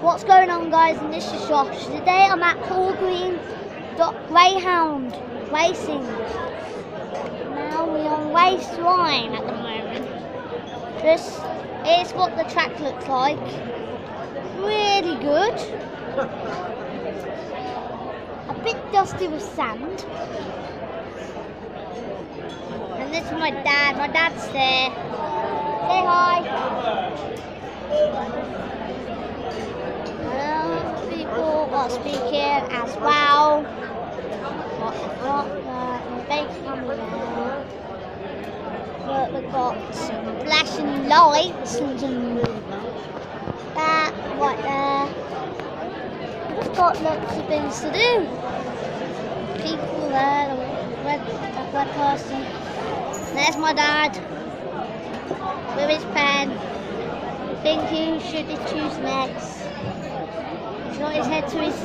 What's going on guys and this is Josh. Today I'm at Hall Green Greyhound Racing. Now we're on race line at the moment. This is what the track looks like. Really good. A bit dusty with sand. And this is my dad. My dad's there. Say hi. Uh, people speaking as well. Got uh, bake coming out. Look, we've got some flashing lights and some that right there. We've got lots of things to do. People there, the red, the red person. There's my dad with his pen. Think who should he choose next? He's his head to his.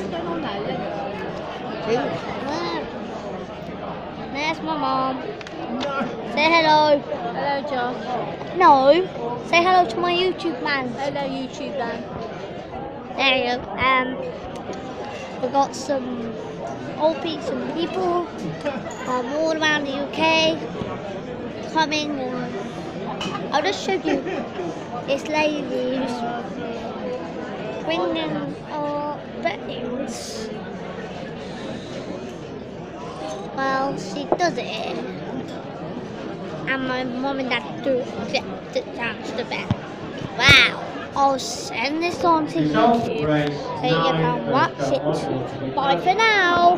There's my mom. Say hello. Hello, Josh. No. Say hello to my YouTube man. Hello, YouTube man. There you go. Um, we've got some old people, some people um, all around the UK coming. And I'll just show you this lady who's bringing uh, things. Well, she does it. And my mom and dad do it down to the bed. Wow. I'll send this on to YouTube so you can watch it. Bye for now.